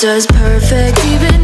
Does perfect even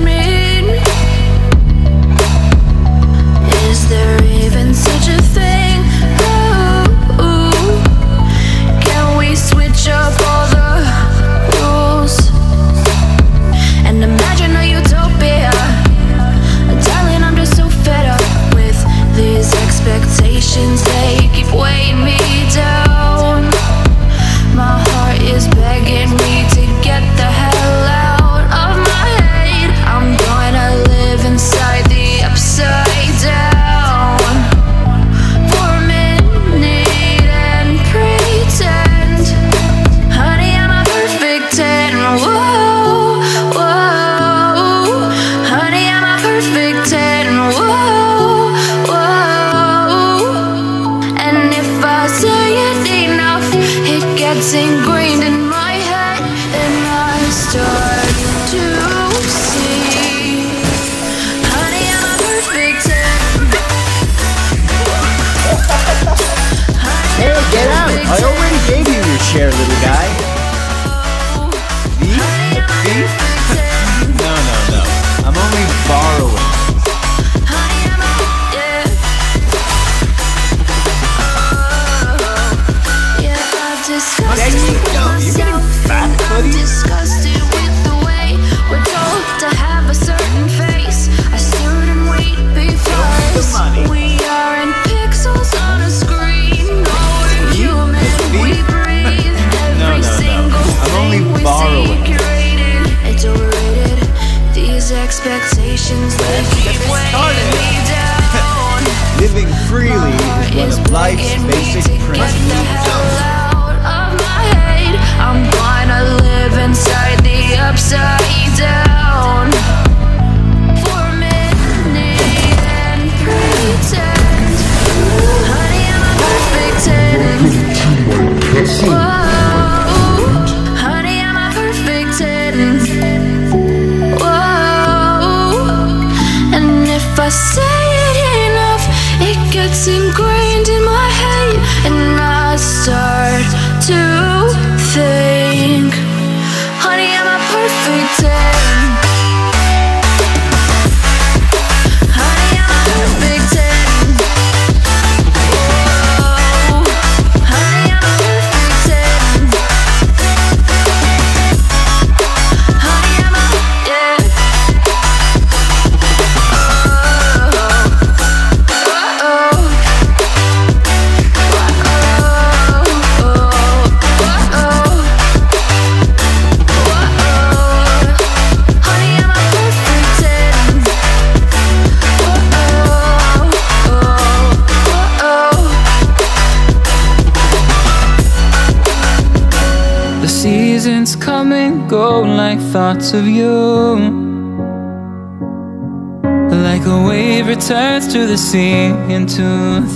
Like a wave returns to the sea into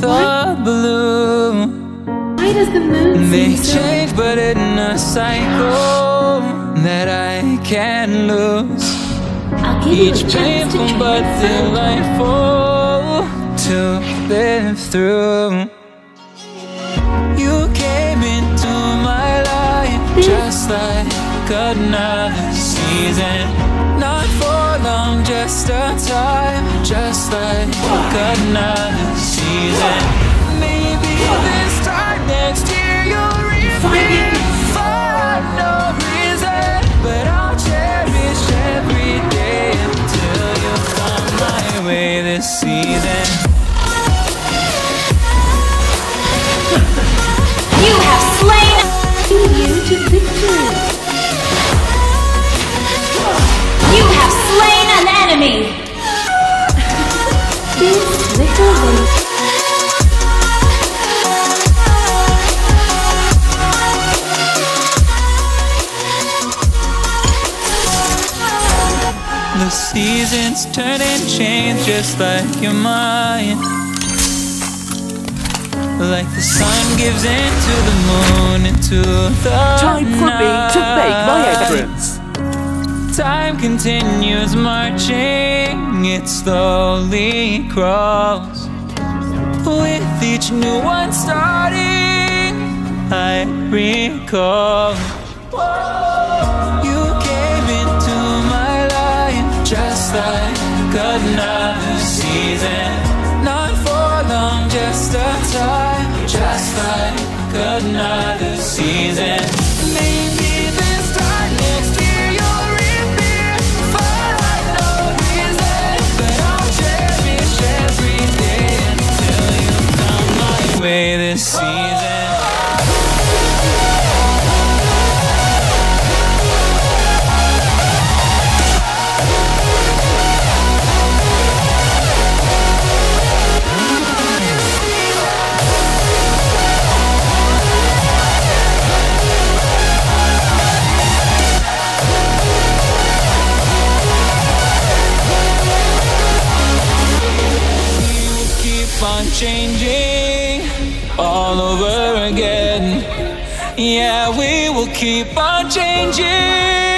the what? blue. Why does the moon They change, so? but in a cycle that I can't lose. Each painful but delightful to live through. You came into my life just like another season. Not for long, just a time just like another season. Maybe this time next year you'll repeat find no reason, but I'll cherish every day until you come my way this season. It's turning chains just like your mind Like the sun gives into the moon into the Time for night. me to make my entrance Time continues marching It slowly crawls With each new one starting I recall Whoa. another season. Not for long, just a time. Just like another season. Maybe this time next year you'll for no reason. But I'll cherish every day until you my way this season. changing all over again. Yeah, we will keep on changing.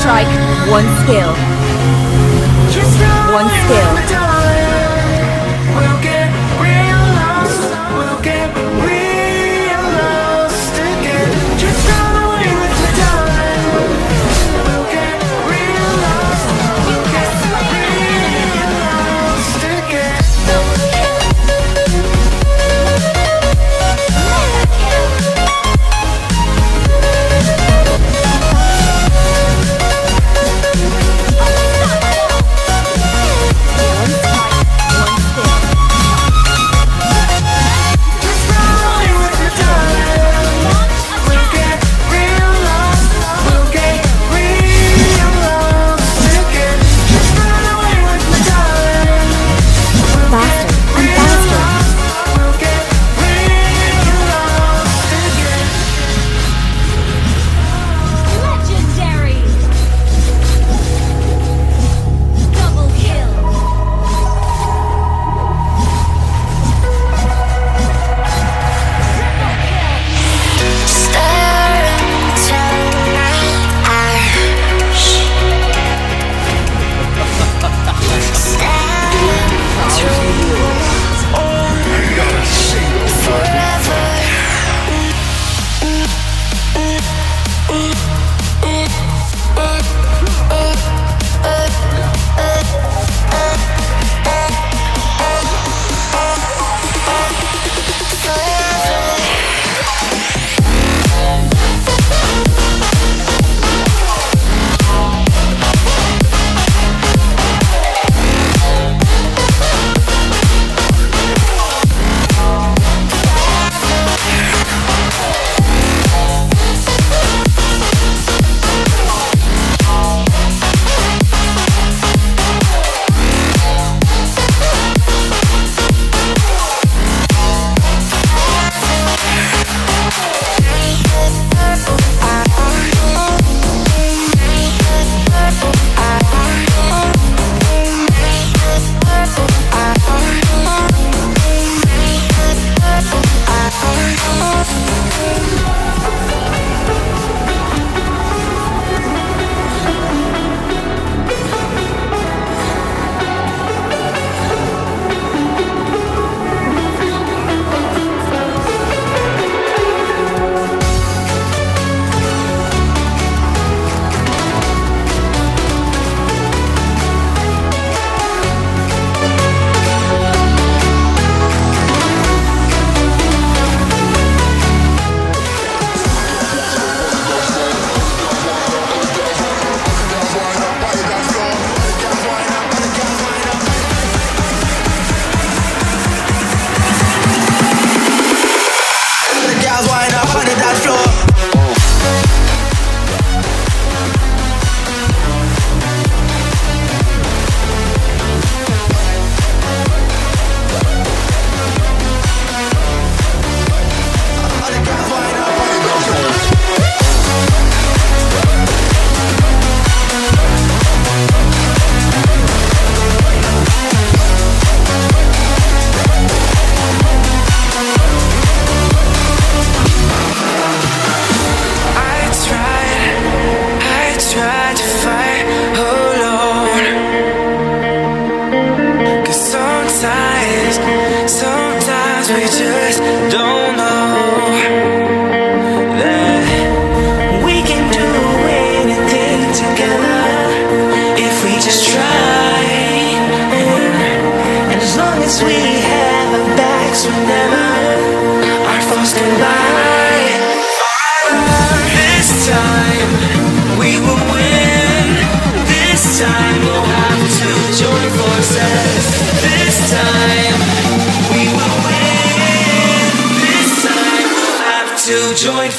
strike, one skill. One skill.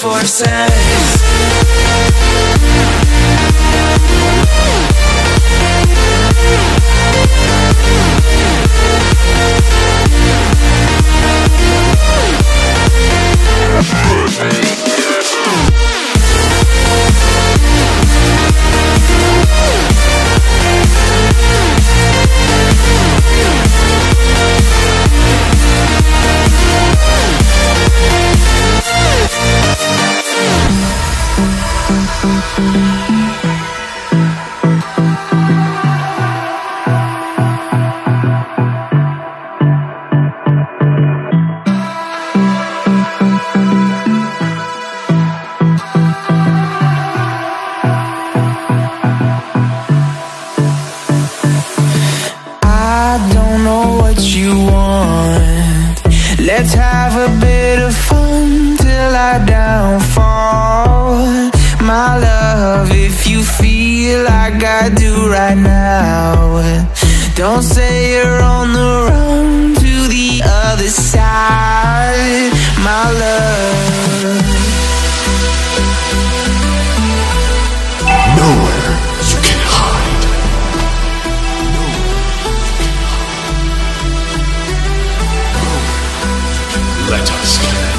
forces. hour Don't say you're on the run to the other side, my love Nowhere you can hide Nowhere. Nowhere. Let us connect